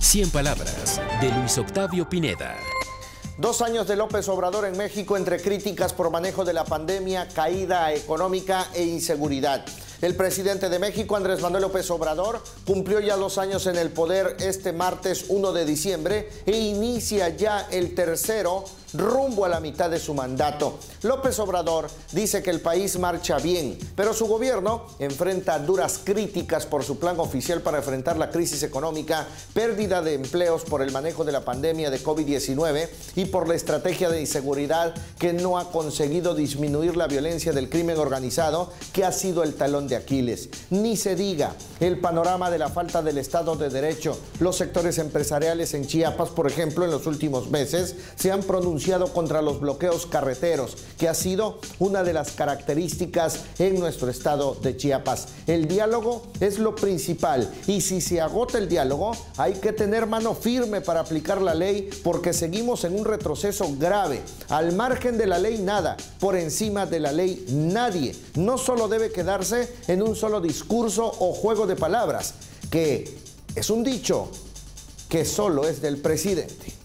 100 palabras de Luis Octavio Pineda. Dos años de López Obrador en México entre críticas por manejo de la pandemia, caída económica e inseguridad. El presidente de México, Andrés Manuel López Obrador, cumplió ya dos años en el poder este martes 1 de diciembre e inicia ya el tercero rumbo a la mitad de su mandato. López Obrador dice que el país marcha bien, pero su gobierno enfrenta duras críticas por su plan oficial para enfrentar la crisis económica, pérdida de empleos por el manejo de la pandemia de COVID-19 y por la estrategia de inseguridad que no ha conseguido disminuir la violencia del crimen organizado, que ha sido el talón de Aquiles. Ni se diga el panorama de la falta del Estado de Derecho. Los sectores empresariales en Chiapas, por ejemplo, en los últimos meses se han pronunciado contra los bloqueos carreteros, que ha sido una de las características en nuestro estado de Chiapas. El diálogo es lo principal y si se agota el diálogo, hay que tener mano firme para aplicar la ley porque seguimos en un retroceso grave. Al margen de la ley nada, por encima de la ley nadie. No solo debe quedarse en un solo discurso o juego de palabras, que es un dicho que solo es del presidente.